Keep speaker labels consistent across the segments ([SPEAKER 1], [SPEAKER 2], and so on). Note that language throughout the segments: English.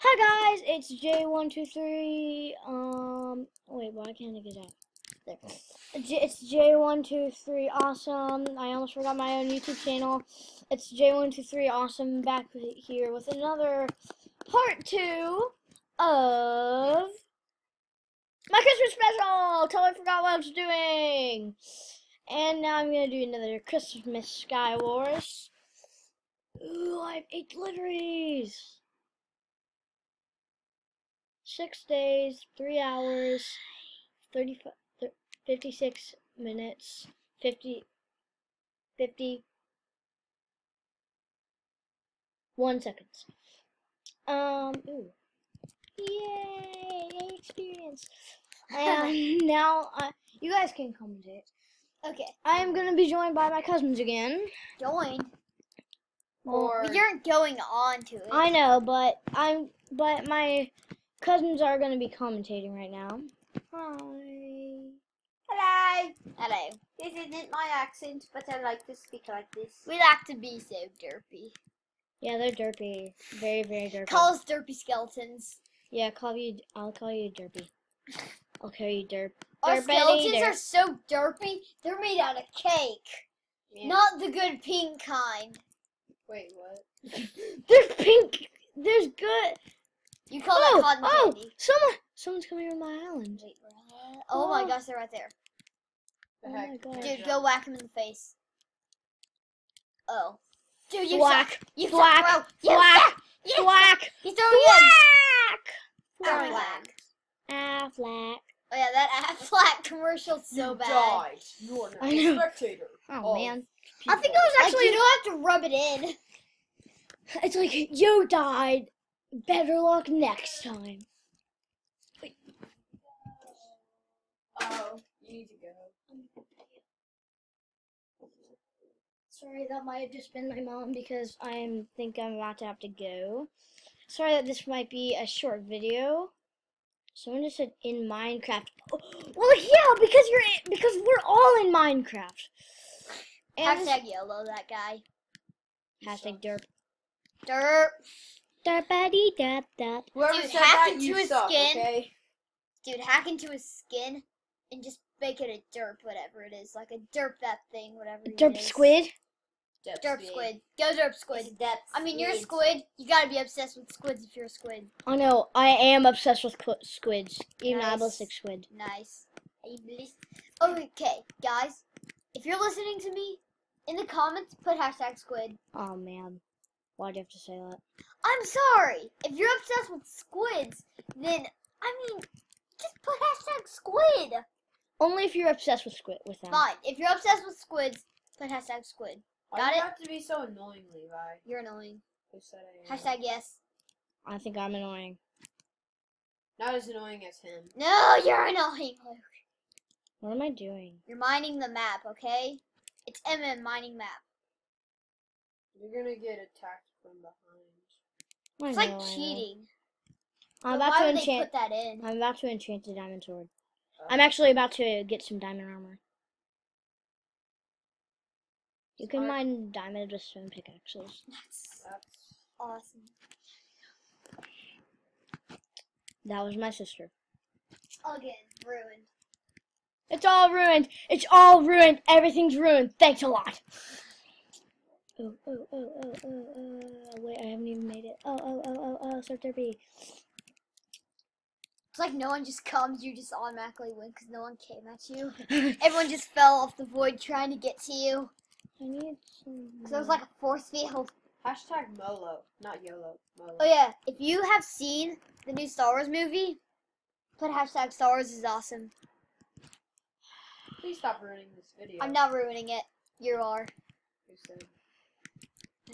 [SPEAKER 1] Hi guys, it's J123. Um, wait, why can't I get out? There. It's J123 Awesome. I almost forgot my own YouTube channel. It's J123 Awesome back here with another part two of my Christmas special. Totally forgot what I was doing. And now I'm gonna do another Christmas Sky Wars. Ooh, I have eight glitteries. Six days, three hours, 30, 56 minutes, 50, 50, one seconds. Um, ooh. Yay, yay experience. And now, uh, you guys can commentate.
[SPEAKER 2] Okay,
[SPEAKER 1] I am gonna be joined by my cousins again.
[SPEAKER 2] join.
[SPEAKER 1] Well,
[SPEAKER 2] Or you're going on to it.
[SPEAKER 1] I know, but I'm but my cousins are gonna be commentating right now. Hi.
[SPEAKER 3] Hello.
[SPEAKER 2] Hello.
[SPEAKER 3] This isn't my accent, but I like to speak like this.
[SPEAKER 2] We like to be so derpy.
[SPEAKER 1] Yeah, they're derpy. Very, very derpy.
[SPEAKER 2] Call us derpy skeletons.
[SPEAKER 1] yeah, call you. I'll call you derpy. I'll call you derp.
[SPEAKER 2] Our
[SPEAKER 1] Derpity
[SPEAKER 2] skeletons
[SPEAKER 1] derp.
[SPEAKER 2] are so derpy. They're made out of cake,
[SPEAKER 3] Yeah.
[SPEAKER 2] not the good pink kind.
[SPEAKER 3] Wait, what?
[SPEAKER 1] There's pink. There's good.
[SPEAKER 2] You call
[SPEAKER 1] oh,
[SPEAKER 2] that cotton
[SPEAKER 1] oh,
[SPEAKER 2] candy.
[SPEAKER 1] someone, someone's coming on my island.
[SPEAKER 2] Wait, what? Oh my
[SPEAKER 1] Oh.
[SPEAKER 2] gosh, they're right there.
[SPEAKER 1] Oh my.
[SPEAKER 2] Dude, go whack him in the face. Oh. Dude, you
[SPEAKER 1] Whack,
[SPEAKER 2] suck. You
[SPEAKER 1] whack,
[SPEAKER 2] suck, bro. You
[SPEAKER 1] whack,
[SPEAKER 2] suck. You
[SPEAKER 1] Whack.
[SPEAKER 2] suck. He's throwing wood.
[SPEAKER 1] Whack.
[SPEAKER 2] Throwing
[SPEAKER 3] Whack.
[SPEAKER 2] whack.
[SPEAKER 1] Affleck.
[SPEAKER 2] Oh yeah, that Aflac commercial's so bad.
[SPEAKER 3] died. You're
[SPEAKER 1] I know.
[SPEAKER 3] spectator.
[SPEAKER 1] Oh man.
[SPEAKER 2] I think I was actually. you don't have to rub it in.
[SPEAKER 1] It's like you died. Better luck next time.
[SPEAKER 3] Oh, you need to go.
[SPEAKER 1] Sorry, that might have just been my mom because I think I'm about to have to go. Sorry that this might be a short video. Someone just said in Minecraft. Oh, well, yeah, because you're in, because we're all in Minecraft. And
[SPEAKER 2] Hashtag yellow that guy.
[SPEAKER 1] hashtag derp.
[SPEAKER 2] Derp.
[SPEAKER 1] Derpity derp derp.
[SPEAKER 3] Whoever
[SPEAKER 2] Dude,
[SPEAKER 3] said
[SPEAKER 2] hack
[SPEAKER 3] that,
[SPEAKER 2] into
[SPEAKER 3] you
[SPEAKER 2] his
[SPEAKER 3] suck,
[SPEAKER 2] skin.
[SPEAKER 3] okay?
[SPEAKER 2] Dude, hack into his skin and just make it a derp, whatever it is. Like a derp that thing, whatever it
[SPEAKER 1] Derp
[SPEAKER 2] is.
[SPEAKER 1] squid.
[SPEAKER 2] Derp squid. Go derp squid.
[SPEAKER 3] Depth
[SPEAKER 2] I mean, you're a
[SPEAKER 3] squid.
[SPEAKER 2] squid. You gotta be obsessed with squids if you're a squid.
[SPEAKER 1] I know. I am obsessed with squids. Even
[SPEAKER 2] Nice.
[SPEAKER 1] Ableistic squid.
[SPEAKER 2] Nice. Are you bliss- Okay, guys. If you're listening to me, in the comments, put hashtag squid.
[SPEAKER 1] Oh man, why'd you have to say that?
[SPEAKER 2] I'm sorry. If you're obsessed with squids, then I mean, just put hashtag squid.
[SPEAKER 1] Only if you're obsessed with squid with them.
[SPEAKER 2] Fine. If you're obsessed with squids, put hashtag squid.
[SPEAKER 3] Why
[SPEAKER 2] Got
[SPEAKER 3] do you have to be so annoying, Levi?
[SPEAKER 2] You're annoying.
[SPEAKER 3] Who said I am?
[SPEAKER 2] Hashtag yes.
[SPEAKER 1] I think I'm annoying.
[SPEAKER 3] Not as annoying as him.
[SPEAKER 2] No, you're annoying. Luke.
[SPEAKER 1] What am I doing?
[SPEAKER 2] You're mining the map, okay? It's MM mining map.
[SPEAKER 3] You're gonna get attacked from behind.
[SPEAKER 1] I
[SPEAKER 2] It's
[SPEAKER 1] know,
[SPEAKER 2] like cheating.
[SPEAKER 1] I'm
[SPEAKER 2] But
[SPEAKER 1] about
[SPEAKER 2] why
[SPEAKER 1] to
[SPEAKER 2] would they
[SPEAKER 1] enchant.
[SPEAKER 2] put that in?
[SPEAKER 1] I'm about to enchant the diamond sword.
[SPEAKER 3] Uh,
[SPEAKER 1] I'm actually about to get some diamond armor. You can
[SPEAKER 3] Smart.
[SPEAKER 1] mine diamond with stone pickaxes.
[SPEAKER 2] That's
[SPEAKER 3] That's
[SPEAKER 2] awesome.
[SPEAKER 1] That was my sister.
[SPEAKER 2] Again, ruined.
[SPEAKER 1] It's all ruined. It's all ruined. Everything's ruined. Thanks a lot. Oh, oh, oh, oh, oh, oh, oh. Wait, I haven't even made it. Oh, oh, oh, oh, oh, Sir Derpy.
[SPEAKER 2] It's like no one just comes, you just automatically win because no one came at you. Everyone just fell off the void trying to get to you.
[SPEAKER 1] I need some.
[SPEAKER 2] Because it was like a force field.
[SPEAKER 3] hashtag Molo, not YOLO. Molo.
[SPEAKER 2] Oh yeah, if you have seen the new Star Wars movie, put hashtag Star Wars is awesome.
[SPEAKER 3] Please stop ruining this video.
[SPEAKER 2] I'm not ruining it. You are.
[SPEAKER 3] Who said?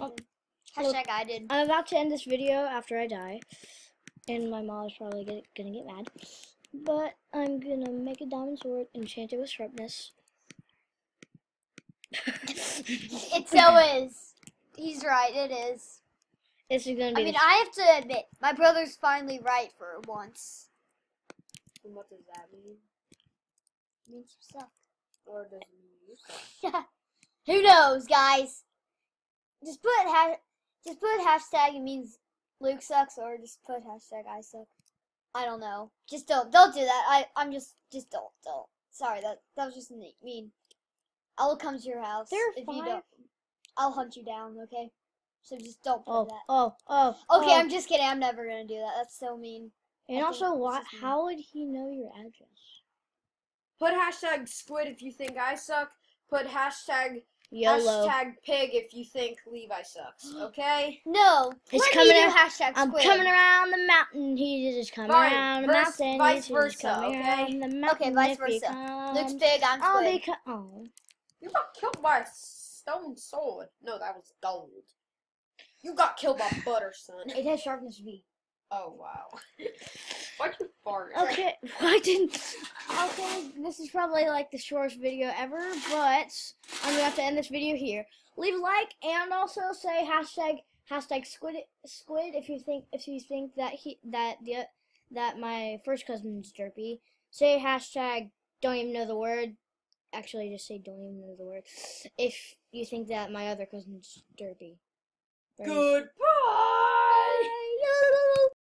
[SPEAKER 1] Oh,
[SPEAKER 2] Hashtag I did.
[SPEAKER 1] I'm about to end this video after I die, and my mom is probably get, gonna get mad. But I'm gonna make a diamond sword, enchant it with sharpness.
[SPEAKER 2] It so is. He's right, it is.
[SPEAKER 1] This is gonna be.
[SPEAKER 2] I mean, I have to admit, my brother's finally right for once.
[SPEAKER 3] And what does that mean?
[SPEAKER 2] means you suck.
[SPEAKER 3] Or does it mean you suck?
[SPEAKER 2] Who knows, guys? Just put ha- just put hashtag. It means Luke sucks or just put hashtag I suck. I don't know. Just don't don't do that. I I'm just just don't don't. Sorry that that was just me- mean. I will come to your house
[SPEAKER 1] There are
[SPEAKER 2] if you don't. I'll hunt you down. Okay. So just don't put
[SPEAKER 1] Oh,
[SPEAKER 2] that.
[SPEAKER 1] oh, oh.
[SPEAKER 2] Okay,
[SPEAKER 1] oh.
[SPEAKER 2] I'm just kidding. I'm never gonna do that. That's so mean.
[SPEAKER 1] And
[SPEAKER 2] I
[SPEAKER 1] also,
[SPEAKER 2] think
[SPEAKER 1] why?
[SPEAKER 2] this is me.
[SPEAKER 1] How would he know your address?
[SPEAKER 3] Put hashtag squid if you think I suck. Put hashtag
[SPEAKER 1] YOLO.
[SPEAKER 3] hashtag pig if you think Levi sucks. Okay?
[SPEAKER 2] No.
[SPEAKER 1] He's
[SPEAKER 2] when
[SPEAKER 1] coming
[SPEAKER 2] do you hashtag
[SPEAKER 1] I'm
[SPEAKER 2] squid?
[SPEAKER 1] coming around the mountain. He's just coming
[SPEAKER 3] Fine,
[SPEAKER 1] around the
[SPEAKER 3] vers-
[SPEAKER 1] mountain.
[SPEAKER 3] vice
[SPEAKER 1] He's
[SPEAKER 3] versa,
[SPEAKER 1] coming
[SPEAKER 3] okay?
[SPEAKER 1] the mountain.
[SPEAKER 2] vice versa.
[SPEAKER 1] comes.
[SPEAKER 2] Luke's big. I'm
[SPEAKER 1] Oh,
[SPEAKER 2] squid.
[SPEAKER 1] they co- oh.
[SPEAKER 3] You got killed by a stone sword. No, that was gold. You got killed by butter, son.
[SPEAKER 2] It has sharpness V.
[SPEAKER 3] Oh wow. Why'd you fart?
[SPEAKER 1] Okay, why didn't? Okay, this is probably like the shortest video ever, but I'm gonna have to end this video here. Leave a like and also say hashtag hashtag squid squid if you think if you think that he that the that my first cousin's derpy. Say hashtag don't even know the word. Actually, just say don't even know the word. If you think that my other cousin's derpy. Very-
[SPEAKER 3] Goodbye.